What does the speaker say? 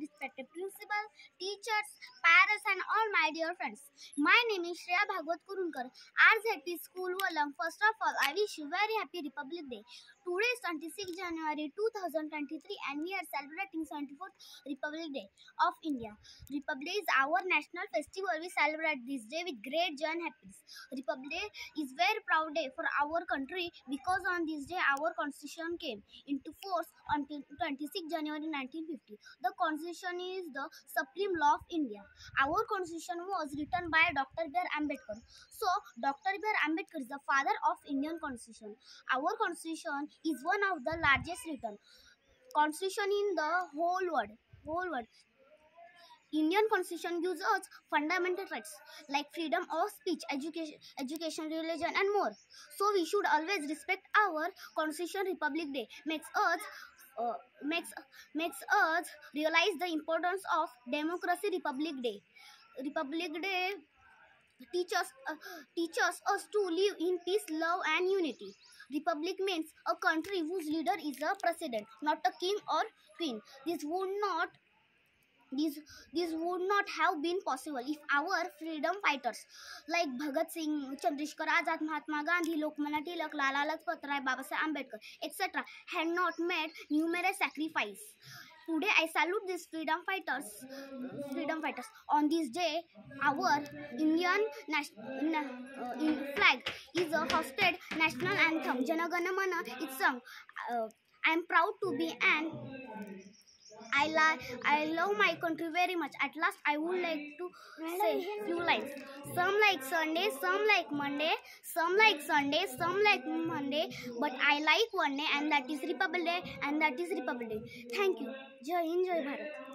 respected principal, teachers, parents and all my dear friends. My name is Shreya Bhagwat Kurunkar, RZP School Walang. First of all, I wish you very happy Republic Day. Today is 26 January 2023 and we are celebrating 74th Republic Day of India. Republic is our national festival. We celebrate this day with great joy and happiness. Republic is very proud day for our country because on this day our constitution came into force on 26 January 1950. The constitution is the supreme law of India. Our constitution was written by Dr. B.R. Ambedkar. So Dr. B.R. Ambedkar is the father of Indian constitution. Our constitution is one of the largest written constitution in the whole world. Whole world. Indian constitution gives us fundamental rights like freedom of speech, education, education, religion, and more. So we should always respect our constitution. Republic Day makes us uh, makes makes us realize the importance of democracy. Republic Day, Republic Day teaches uh, teaches us to live in peace, love, and unity. Republic means a country whose leader is a president, not a king or queen. This would not this this would not have been possible if our freedom fighters like Bhagat Singh, Chandrasekhar Azad, Mahatma Gandhi, Lokmanya Tilak, Lala Lajpat Rai, Babasaheb Ambedkar, etc. had not made numerous sacrifice. Today I salute these freedom fighters. Freedom fighters. On this day, our Indian national uh, in flag is a hosted national anthem. Janagana Mana is sung. Uh, I am proud to be an I like I love my country very much. At last, I would like to say few lines. Some like Sunday, some like Monday, some like Sunday, some like Monday. But I like one day, and that is Republic Day, and that is Republic Day. Thank you. Jai Hind, Jai Bharat.